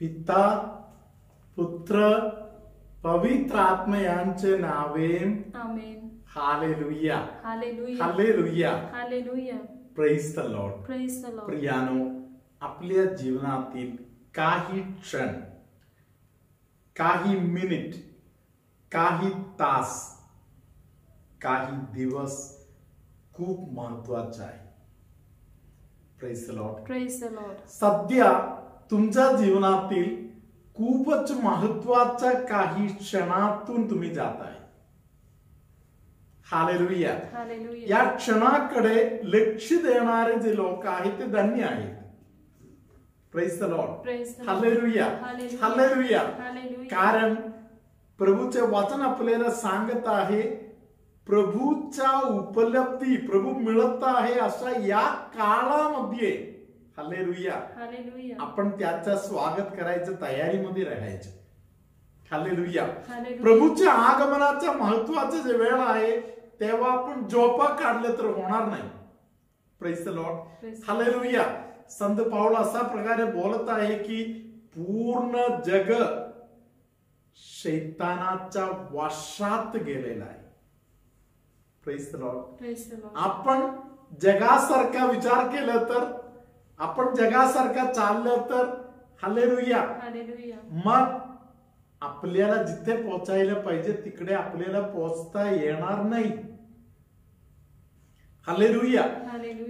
पिता पुत्र पवित्र आत्मा यांचे नावे आमेन. Hallelujah. Hallelujah. Hallelujah. Hallelujah. Praise the Lord praise the Lord प्रियानो आपल्या जीवनातील काही क्षण काही मिनिट काही तास काही दिवस खूप महत्त्वाचे आहे. Praise the Lord praise the Lord सध्या तुमच्या जीवनातील खूपच महत्त्वाच्या काही क्षणातून तुम्ही जात आहे. हालेलुया या क्षणाकडे लक्ष देणारे जे लोक आहेत ते धन्य आहेत. Praise the Lord. हालेलुया हालेलुया कारण प्रभूचे वचन आपल्याला सांगत आहे प्रभूच्या उपलब्धी प्रभू मिळत आहे अशा या काळामध्ये हालेलुया. आपण त्याचं स्वागत करायचं तयारीमध्ये राहायचं. हालेलुया. प्रभूच्या आगमनाच्या महत्वाचं जे वेळ आहे तेव्हा आपण झोपा काढले तर होणार नाही. प्रेस लॉर्ड हालेलुया. संत पाऊल असा प्रकारे बोलत आहे की पूर्ण जग शैतानाच्या वाशात गेलेला आहे. प्रेस लॉर्ड आपण जगासारखा विचार केला तर आपण जगासारखा चाललं तर हालेलुया. हालेलुया. मग आपल्याला जिथे पोहोचायला पाहिजे तिकडे आपल्याला पोहोचता येणार नाही. हलेलुया.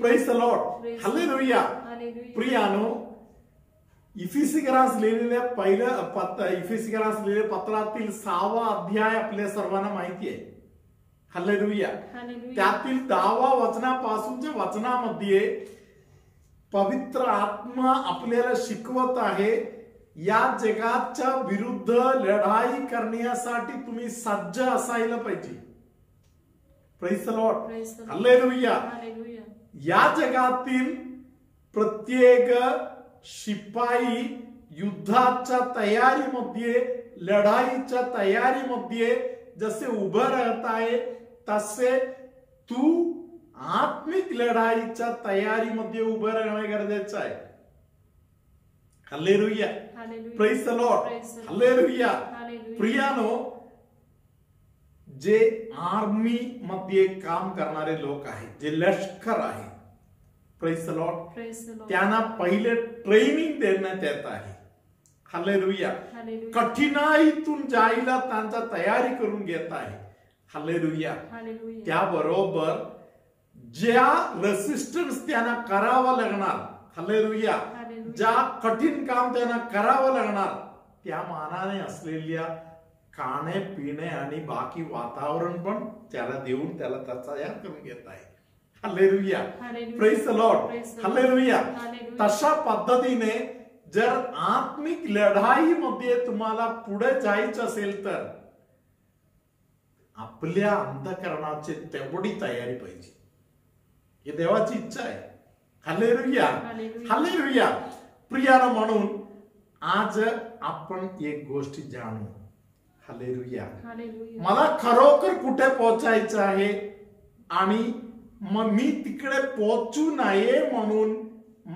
प्रेस the हलेलुया. प्रियानो इफिसिकरास लिहिलेल्या पहिलं पत्र इफिसिकरास लिहिलेल्या पत्रातील सहावा अध्याय आपल्या सर्वांना माहिती आहे. हालेलुया. त्यातील दहावा वचनापासूनच्या वचनामध्ये पवित्र आत्मा आपल्याला शिकवत आहे या जगाच्या विरुद्ध लढाई करण्यासाठी तुम्ही सज्ज असायला पाहिजे. या जगातील प्रत्येक शिपाई युद्धाच्या तयारीमध्ये लढाईच्या तयारीमध्ये जसे उभं राहत आहे तसे तू आत्मिक लढाईच्या तयारीमध्ये उभं राहणं गरजेचं आहे. हालेलुया. प्रेस लॉर्ड हालेलुया. प्रियानो जे आर्मी मध्ये काम करणारे लोक आहेत जे लष्कर आहे प्रेस लॉर्ड त्यांना पहिले ट्रेनिंग देण्यात येत आहे. हालेलुया. कठीणाईतून जायला त्यांचा तयारी करून घेत आहे. हालेलुया. त्याबरोबर ज्या रेसिस्टन्स त्यांना करावं लागणार हालेलुया ज्या कठीण काम त्यांना करावं लागणार त्या मानाने असलेल्या खाणे पिणे आणि बाकी वातावरण पण त्याला देऊन त्याला त्याचा तयार करून घेत आहे. हालेलुया प्रेस लॉर्ड हालेलुया तशा पद्धतीने जर आत्मिक लढाईमध्ये तुम्हाला पुढे जायचं असेल तर आपल्या अंतकरणाची तेवढी तयारी पाहिजे. ही देवाची इच्छा आहे. Hallelujah hallelujah. हल्लेलुया प्रियानं म्हणून आज आपण एक गोष्टी जाणू. हालेलुया. मला खरोखर कुठे पोहोचायचं आहे? आणि मग मी तिकडे पोहोचू नये म्हणून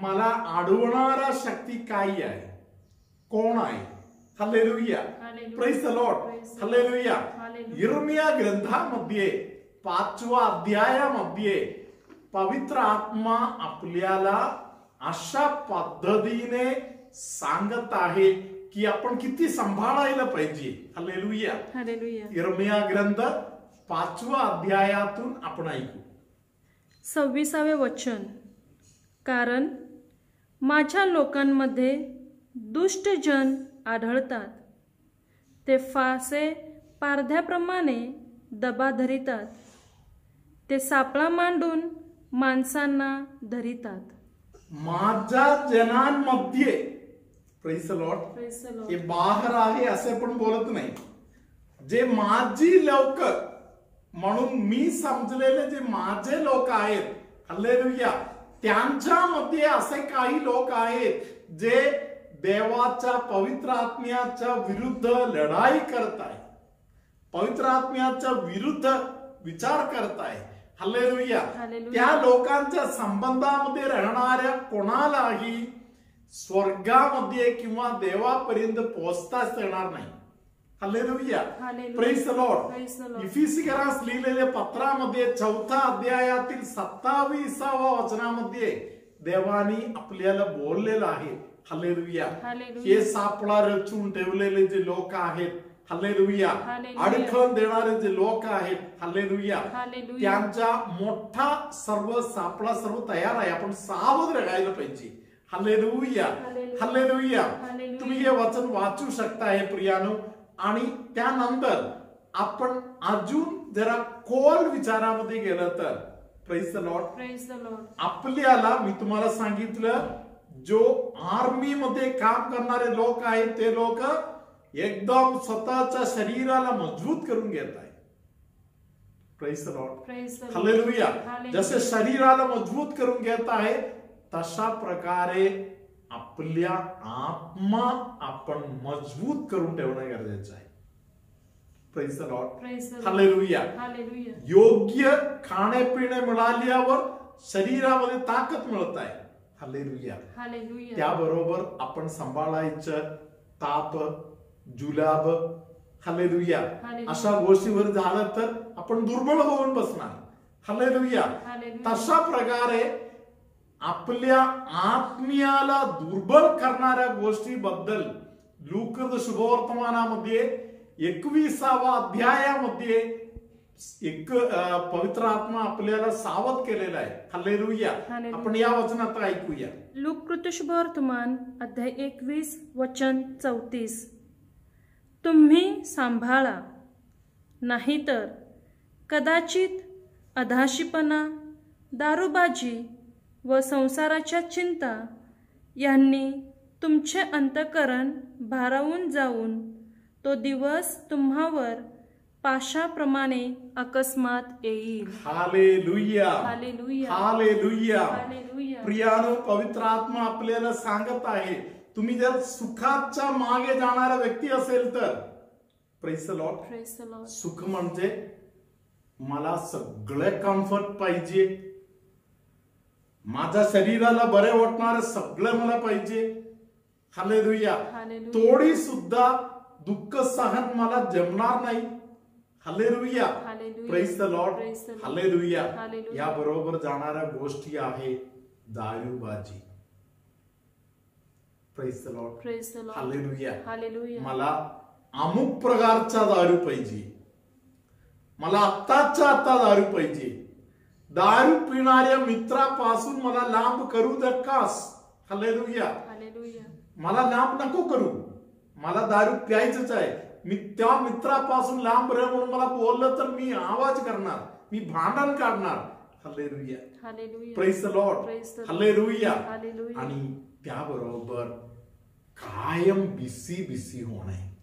मला अडवणारा शक्ती काय आहे? कोण आहे? हालेलुया. प्रेस द लॉर्ड हालेलुया. इर्मिया ग्रंथामध्ये पाचवा अध्यायामध्ये पवित्र आत्मा आपल्याला अशा पद्धतीने सांगत आहे की आपण किती सांभाळायला पाहिजे. हालेलुया इर्मिया ग्रंथ पाचवा अध्यायातून आपण ऐकू. सव्वीसावे वचन. कारण माझ्या लोकांमध्ये दुष्ट जन आढळतात. ते फासे पारध्याप्रमाणे दबा धरितात. ते सापळा मांडून माणसांना धरितात. माझ्या जनांमध्ये प्रेस हे बाहेर आहे असे पण बोलत नाही. जे माझी लोक म्हणून मी समजलेले जे माझे लोक आहेत हल्लेलुया त्यांच्यामध्ये असे काही लोक आहेत जे देवाच्या पवित्र आत्म्याच्या विरुद्ध लढाई करत आहे पवित्र आत्म्याच्या विरुद्ध विचार करत आहे हल्लेलुया. त्या लोकांच्या संबंधामध्ये राहणाऱ्या कोणालाही स्वर्गामध्ये किंवा देवापर्यंत पोहोचताच येणार नाही हल्लेलुया. Press Lord. इफिसिकरास लिहिलेल्या पत्रामध्ये चौथा अध्यायातील सत्तावीसावा वचनामध्ये देवानी आपल्याला बोललेलं आहे हल्लेलुया. हे सापळा रचून ठेवलेले जे लोक आहेत हल्लेलुया. अडखण देणारे जे लोक आहेत हल्लेलुया. त्यांचा मोठा सर्व सापळा सर्व तयार आहे आपण सावध राहायला पाहिजे हल्लेलुया. हल्लेलुया. तुम्ही हे वचन वाचू शकता हे प्रियानो आणि त्यानंतर आपण अजून जरा खोल विचारामध्ये गेलं तर प्रेस लॉर्ड the Lord. आपल्याला मी तुम्हाला सांगितलं जो आर्मी मध्ये काम करणारे लोक आहेत ते लोक एकदम स्वतःच्या शरीराला मजबूत करून घेत आहे Hallelujah. जसे शरीराला मजबूत करून घेत आहे तशा प्रकारे आपल्या आत्मा आपण मजबूत करून ठेवणं गरजेचं आहे. Hallelujah. योग्य खाणेपिणे मिळाल्यावर शरीरामध्ये ताकद मिळत आहे. Hallelujah. त्याबरोबर आपण सांभाळायचं ताप जुलाब Hallelujah. अशा गोष्टीवर झालं तर आपण दुर्बळ होऊन बसणार. Hallelujah. तशा प्रकारे आपल्या आत्मीयाला दुर्बल करणाऱ्या गोष्टीबद्दल लुकर शुभवर्तमानामध्ये एकविसावा अध्यायामध्ये एक पवित्र आत्मा आपल्याला सावध केलेला आहे. हल्लेलुया. Hallelujah. आपण या वचनात ऐकूया. लूक वर्तमान अध्याय एकवीस वचन चौतीस. तुम्ही सांभाळा. नाहीतर कदाचित अधाशीपणा दारूबाजी व संसाराच्या चिंता यांनी तुमचे अंतकरण भारावून जाऊन तो दिवस तुम्हावर पाशाप्रमाणे अकस्मात येईल. हालेलुया. हालेलुया. हालेलुया. प्रियानो पवित्र आत्मा आपल्याला सांगत आहे तुम्ही जर सुखाच्या मागे जाणारा व्यक्ती असेल तर प्रेस Lord. सुख म्हणजे मला सगळे कम्फर्ट पाहिजे माझ्या शरीराला बरे वाटणार सगळं मला पाहिजे हालेलुया Hallelujah. थोडी सुद्धा दुःख सहन मला जमणार नाही हलेलुया Hallelujah. Praise Lord. हलेलुया Hallelujah. या बरोबर जाणाऱ्या गोष्टी आहे दारूबाजी प्रेस. हालेलुया. मला अमुक प्रकारचा दारू पाहिजे. मला आत्ताच्या आत्ता दारू पाहिजे. दारू पिणाऱ्या मित्रापासून मला लांब करू नकास. हलेलुया. मला लांब नको करू. मला दारू प्यायचंच आहे. मी त्या मित्रापासून लांब राह म्हणून मला बोललं तर मी आवाज करणार. मी भांडण काढणार. Praise Lord. आणि त्याबरोबर कायम बिसी बिसी होणे.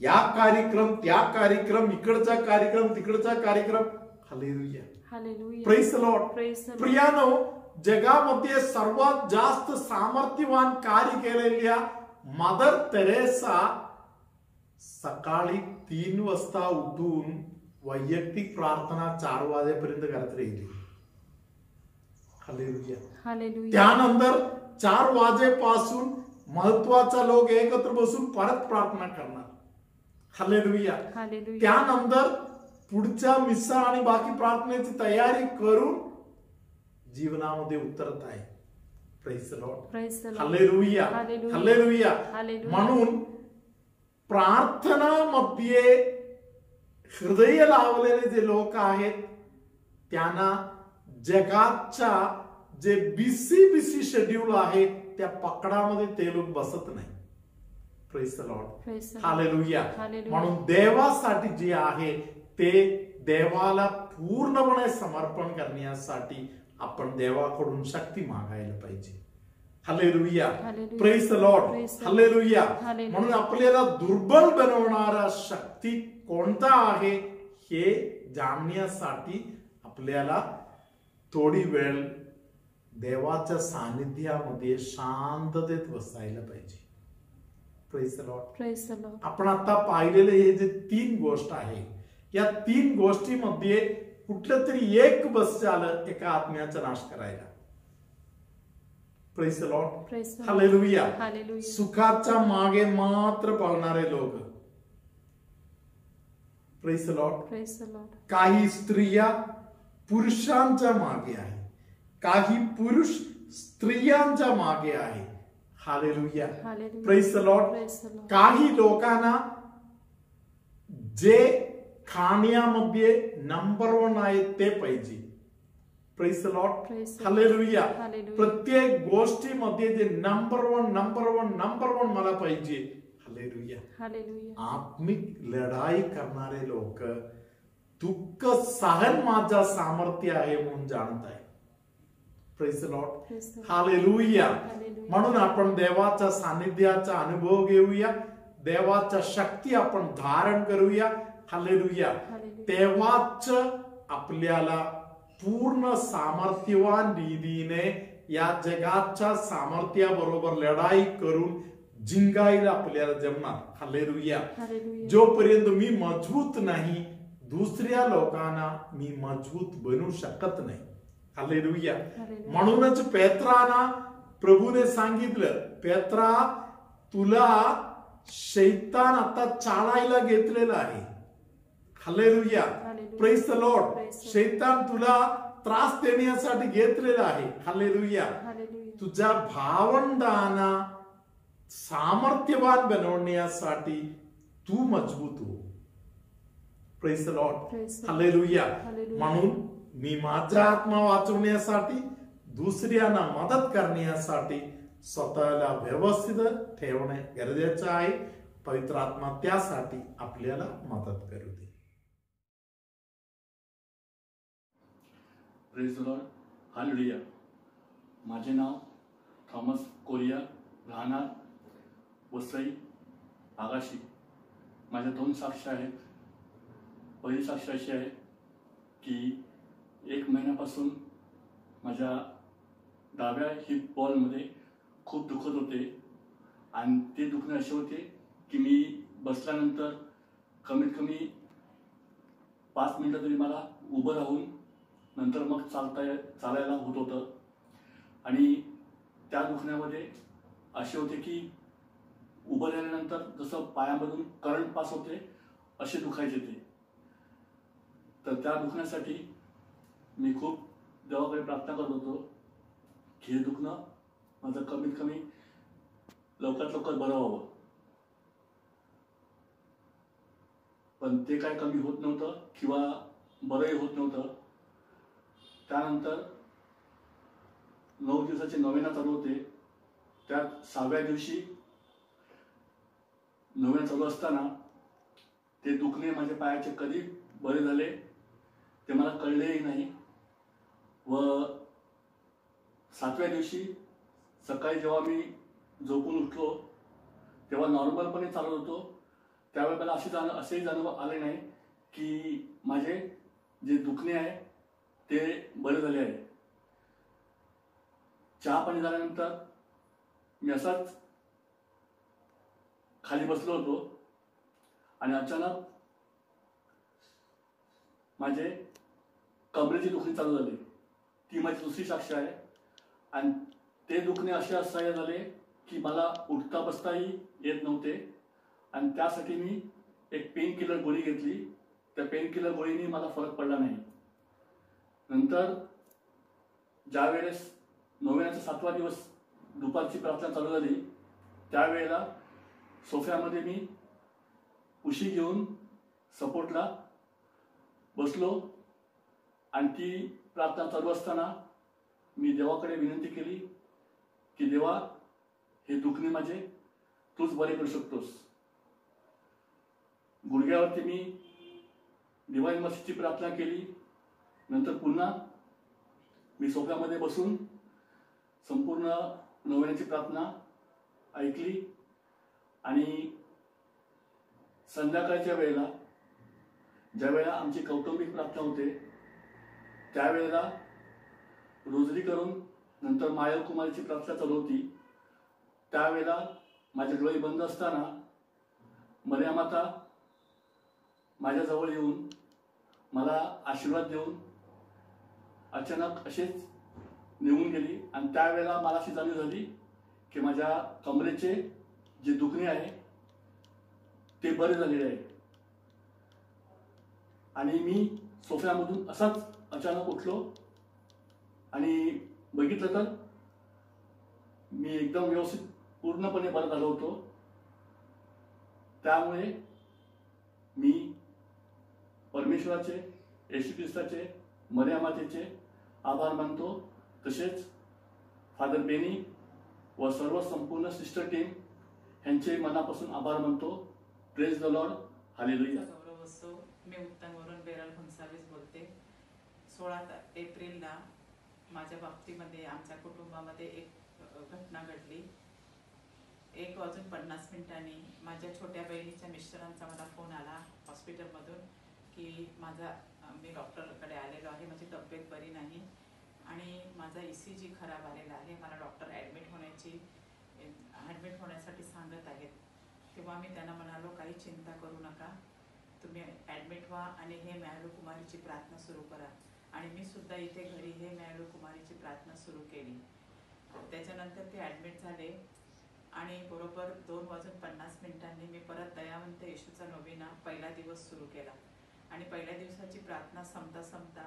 या कार्यक्रम त्या कार्यक्रम इकडचा कार्यक्रम तिकडचा कार्यक्रम. Hallelujah. Praise Lord. प्रियानो जगामध्ये सर्वात जास्त सामर्थ्यवान कार्य केलेल्या मदर तेरेसा सकाळी तीन वाजता उठून वैयक्तिक प्रार्थना चार वाजेपर्यंत हालेलुया. Hallelujah. त्यानंतर चार वाजेपासून महत्त्वाचा लोक एकत्र बसून परत प्रार्थना करणार. हालेलुया. त्यानंतर पुढच्या मिसा आणि बाकी प्रार्थनेची तयारी करून जीवनामध्ये उतरत आहे. प्रेस लॉर्ड Praise हृदय लावलेले जे लोक आहेत त्यांना जगाच्या जे बिसी बिसी शेड्यूल आहे त्या पकडामध्ये ते लोक बसत नाही. हालेलुया. म्हणून देवासाठी जे आहे ते देवाला पूर्णपणे समर्पण करण्यासाठी आपण देवाकडून शक्ती मागायला पाहिजे हलेलुया. Press Lord. हलेलुया. म्हणून आपल्याला दुर्बल बनवणारा शक्ती कोणता आहे हे जाणण्यासाठी आपल्याला थोडी वेळ देवाच्या सानिध्यामध्ये शांततेत बसायला पाहिजे प्रेस लॉर्ड. आपण आता पाहिलेले हे जे तीन गोष्ट आहे या तीन गोष्टीमध्ये कुठलं तरी एक बस आलं एका आत्म्याचा नाश करायला प्रेस लॉट. हालेलुया. सुखाच्या मागे मात्र पळणारे लोक प्रेस लॉट. काही स्त्रिया पुरुषांच्या मागे आहे काही पुरुष स्त्रियांच्या मागे आहे हालेलुया. Praise lot. काही लोकांना जे खाण्यामध्ये नंबर वन आहे ते पाहिजे प्रत्येक गोष्टीमध्ये जे number one number one number one मला पाहिजे. आत्मिक लढाई करणारे लोक दुःख सहन माझा सामर्थ्य आहे म्हणून जाणत आहे. म्हणून आपण देवाच्या सानिध्याचा अनुभव घेऊया देवाच्या शक्ती आपण धारण करूया हालेलुया. तेव्हाच आपल्याला पूर्ण सामर्थ्यवान रीतीने या जगाच्या सामर्थ्याबरोबर लढाई करून जिंकायला आपल्याला जमणार. हालेलुया. जोपर्यंत मी मजबूत नाही दुसऱ्या लोकांना मी मजबूत बनू शकत नाही. हालेलुया. म्हणूनच पेत्राना प्रभूने सांगितलं पेत्रा तुला शैतान आता चाळायला घेतलेला आहे. हालेलुया. प्रेस द लॉर्ड शैतान तुला त्रास देण्यासाठी घेतलेला आहे. हालेलुया. तुझ्या भावंडांना सामर्थ्यवान बनवण्यासाठी तू मजबूत हो. प्रेस लॉर्ड हालेलुया. म्हणून मी माझा आत्मा वाचवण्यासाठी दुसऱ्यांना मदत करण्यासाठी स्वतःला व्यवस्थित ठेवणे गरजेचं आहे. पवित्र आत्मा त्यासाठी आपल्याला मदत करू दे. Praise Lord. हालेलुया. माझे नाव थॉमस कोरिया राहणार वसई आगाशी. माझ्या दोन साक्ष आहेत. पहिली साक्ष अशी आहे की एक महिन्यापासून माझ्या डाव्या हिप बॉलमध्ये खूप दुखत होते. आणि ते दुखणे असे होते की मी बसल्यानंतर कमीत कमी पाच मिनटं तरी मला उभं राहून नंतर मग चालता चालायला होत होतं. आणि त्या दुखण्यामध्ये असे होते की उभं राहिल्यानंतर जसं पायामधून करंट पास होते असे दुखायचे ते. तर त्या दुखण्यासाठी मी खूप देवाकडे प्रार्थना करत होतो. की हे दुखणं माझं कमीत कमी लवकरात लवकर बरं व्हावं. पण ते काय कमी होत नव्हतं किंवा बरंही होत नव्हतं. त्यानंतर नऊ दिवसाचे नवेना चालू होते. त्यात सहाव्या दिवशी नवेना चालू असताना ते दुखणे माझ्या पायाचे कधी बरे झाले ते मला कळलेही नाही. व सातव्या दिवशी सकाळी जेव्हा मी झोपून उठलो तेव्हा नॉर्मलपणे चालत होतो. त्यावेळी मला असे जाण असेही जाणव आले नाही की माझे जे दुखणे आहे ते बरे झाले आहे. चहा पाणी झाल्यानंतर मी असाच खाली बसलो होतो आणि अचानक माझे कमरेची दुखणी चालू झाली. ती माझी दुसरी साक्ष आहे. आणि ते दुखणे असे असह्य झाले की मला उठता बसताही येत नव्हते. आणि त्यासाठी मी एक पेन किलर गोळी घेतली. त्या पेन किलर गोळीने मला फरक पडला नाही. नंतर ज्या वेळेस नव्याचा सातवा दिवस दुपारची प्रार्थना चालू झाली त्यावेळेला सोफ्यामध्ये मी उशी घेऊन सपोर्टला बसलो. आणि ती प्रार्थना चालू असताना मी देवाकडे विनंती केली की देवा हे दुखणे माझे तूच बरे करू शकतोस. गुडघ्यावरती मी दिवाळी मस्तीची प्रार्थना केली. नंतर पुन्हा मी सोफ्यामध्ये बसून संपूर्ण नव्याची प्रार्थना ऐकली आणि संध्याकाळच्या वेळेला ज्या वेळेला आमची कौटुंबिक प्रार्थना होते त्यावेळेला रोजरी करून नंतर मायल कुमारीची प्रार्थना चालू होती. त्यावेळेला माझे डोळे बंद असताना मर्या माता माझ्याजवळ येऊन मला आशीर्वाद देऊन अचानक असेच निघून गेली. आणि त्यावेळेला मला अशी जाणीव झाली की माझ्या कमरेचे जे दुखणे आहे ते बरे झालेले आहे. आणि मी सोफ्यामधून असाच अचानक उठलो आणि बघितलं तर मी एकदम व्यवस्थित पूर्णपणे बरं झालो होतो. त्यामुळे मी परमेश्वराचे येशू ख्रिस्ताचे मर्या मातेचे आभार मानतो. तसेच फादर बेनी व सर्व संपूर्ण सिस्टर टीम यांचे मनापासून आभार मानतो. प्रेज द लॉर्ड हालेलुया गौरव असो. मी उत्तमवरून बेरल फणसावीस बोलते. सोळा एप्रिलला माझ्या बाबतीमध्ये आमच्या कुटुंबामध्ये एक घटना घडली. एक वाजून पन्नास मिनिटांनी माझ्या छोट्या बहिणीच्या मिस्टरांचा मला फोन आला हॉस्पिटलमधून की माझा मी डॉक्टरकडे आलेलो आहे माझी तब्येत बरी नाही आणि माझा ई सी जी खराब आलेला आहे मला डॉक्टर ॲडमिट होण्याची ॲडमिट होण्यासाठी सांगत आहेत. तेव्हा मी त्यांना म्हणालो काही चिंता करू नका तुम्ही ॲडमिट व्हा आणि हे मॅलू कुमारीची प्रार्थना सुरू करा. आणि मी सुद्धा इथे घरी हे मॅलू कुमारीची प्रार्थना सुरू केली. त्याच्यानंतर ते ॲडमिट झाले आणि बरोबर दोन वाजून पन्नास मिनिटांनी मी परत दयावंत येशूचा नवीना पहिला दिवस सुरू केला. आणि पहिल्या दिवसाची प्रार्थना संपता संपता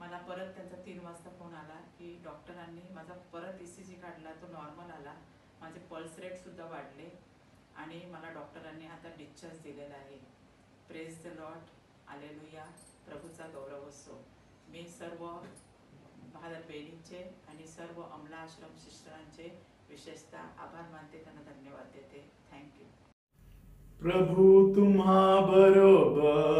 मला परत त्यांचा तीन वाजता फोन आला की डॉक्टरांनी माझा परत ई सी जी काढला तो नॉर्मल आला. माझे पल्स रेट सुद्धा वाढले आणि मला डॉक्टरांनी आता डिस्चार्ज दिलेला आहे. प्रेस द लॉट आलेलुया प्रभूचा गौरव असो मी सर्व भादर बेनींचे आणि सर्व अमला आश्रम सिस्टरांचे विशेषतः आभार मानते त्यांना धन्यवाद देते. थँक्यू प्रभू तुम्हा बरोबर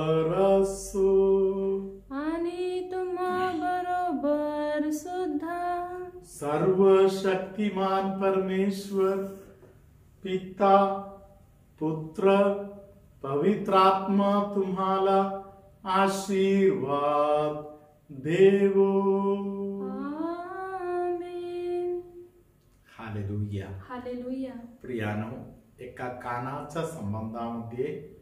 असो. आणि तुम्हा बरोबर सुद्धा. सर्व शक्तिमान परमेश्वर पिता पुत्र पवित्रात्मा तुम्हाला आशीर्वाद देवो. आमेन. हालेलुया. हालेलुया. प्रियानो एका कानाच्या संबंधामध्ये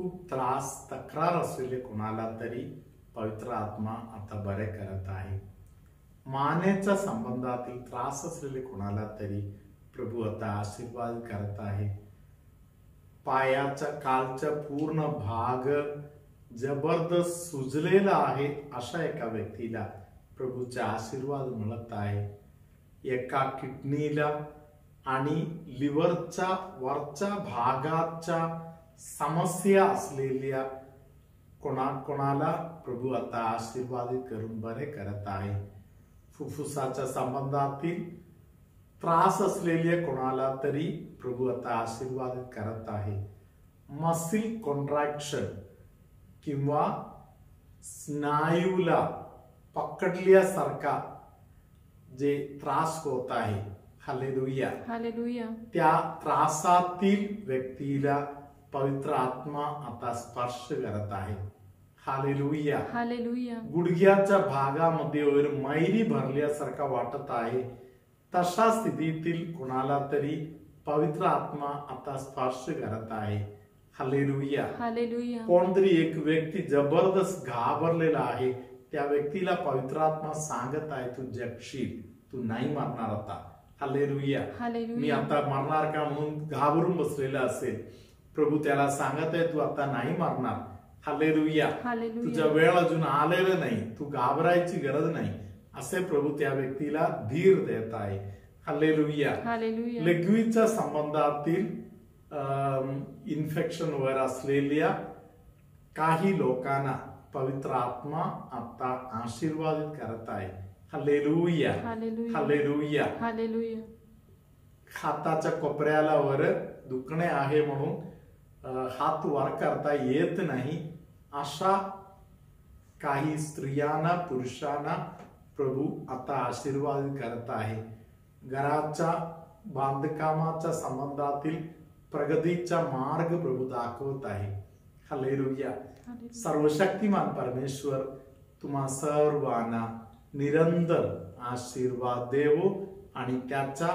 खूप त्रास तक्रार असलेले कोणाला तरी पवित्र आत्मा आता बरे करत आहे. मानेच्या संबंधातील त्रास असलेले कोणाला तरी प्रभू आता आशीर्वाद करत आहे. पायाच्या कालचा पूर्ण भाग जबरदस्त सुजलेला आहे अशा एका व्यक्तीला प्रभूचा आशीर्वाद मिळत आहे. एका किडनीला आणि लिव्हरच्या वरच्या भागाच्या समस्या असलेल्या कोणा कोणाला प्रभू आता आशीर्वादित करून बरे करत आहे. फुफ्फुसाच्या संबंधातील त्रास असलेल्या कोणाला तरी प्रभू आता आशीर्वादित करत आहे. मसिल कॉन्ट्रॅक्शन किंवा स्नायूला पकडल्यासारखा जे त्रास होत आहे. हालेलुया. हालेलुया. त्या त्रासातील व्यक्तीला पवित्र आत्मा आता स्पर्श करत आहे. हालेलुया. हालेलुया. गुडघ्याच्या भागामध्ये वर मैरी भरल्यासारखा वाटत आहे. तशा स्थितीतील कोणाला तरी पवित्र आत्मा आता स्पर्श करत आहे. हालेलुया. हालेलुया. कोणतरी एक व्यक्ती जबरदस्त घाबरलेला आहे. त्या व्यक्तीला पवित्र आत्मा सांगत आहे तू जगशील. तू नाही मरणार आता. हालेलुया. मी आता मरणार का म्हणून घाबरून बसलेला असेल. प्रभू त्याला सांगत आहे तू आता नाही मरणार. हालेलुया. तुझा वेळ अजून आलेला नाही. तू घाबरायची गरज नाही. असे प्रभू त्या व्यक्तीला धीर देत आहे. हालेलुया. लघवीच्या संबंधातील इन्फेक्शन वगैरे असलेल्या काही लोकांना पवित्र आत्मा आता आशीर्वादित करत आहे. हालेलुया. हालेलुया. हाताच्या कोपऱ्याला वर दुखणे आहे म्हणून हात वर करता येत नाही अशा काही स्त्रियांना पुरुषांना प्रभू आता आशीर्वाद करत आहे. घराच्या बांधकामाच्या संबंधातील प्रगतीचा मार्ग प्रभू दाखवत आहे. हालेलुया सर्वशक्तिमान परमेश्वर तुम्हा सर्वांना निरंतर आशीर्वाद देवो आणि त्याच्या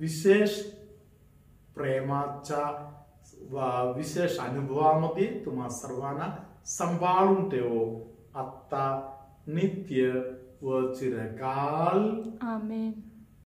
विशेष प्रेमाच्या व विशेष अनुभवामध्ये तुम्हा सर्वांना सांभाळून ठेवो. आत्ता नित्य व चिरकाल. आमेन.